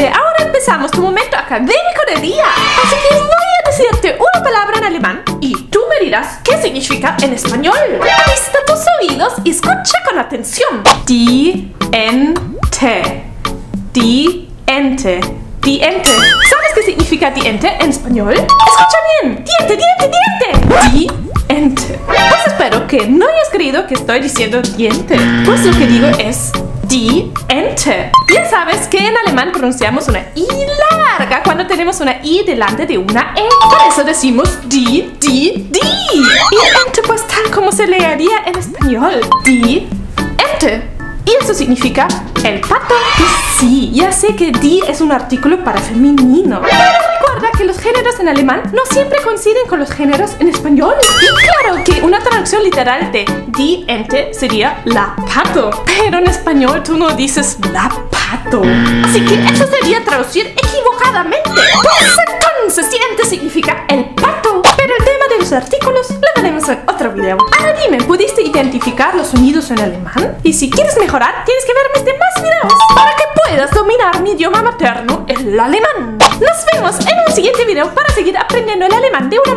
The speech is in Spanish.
Ahora empezamos tu momento académico del día. Así que voy a decirte una palabra en alemán y tú me dirás qué significa en español. Alista tus oídos y escucha con atención. Diente. Diente. Diente. ¿Sabes qué significa diente en español? Escucha bien. Diente, diente, diente. Diente. Pues espero que no hayas creído que estoy diciendo diente. Pues lo que digo es diente. Ya sabes que en alemán pronunciamos una I larga cuando tenemos una I delante de una E. Por eso decimos di, di, di. Y ente pues tal como se leería en español. Di, ente. Y eso significa el pato. Y sí, ya sé que die es un artículo para femenino. Pero recuerda que los en alemán no siempre coinciden con los géneros en español. Y claro que una traducción literal de die ente sería la pato. Pero en español tú no dices la pato. Así que eso sería traducir equivocadamente. Pues entonces, si ente significa el pato. Pero el tema de los artículos lo veremos en otro video. Ahora dime, ¿pudiste identificar los sonidos en alemán? Y si quieres mejorar, tienes que ver mis demás videos mi idioma materno, el alemán. Nos vemos en un siguiente video para seguir aprendiendo el alemán de una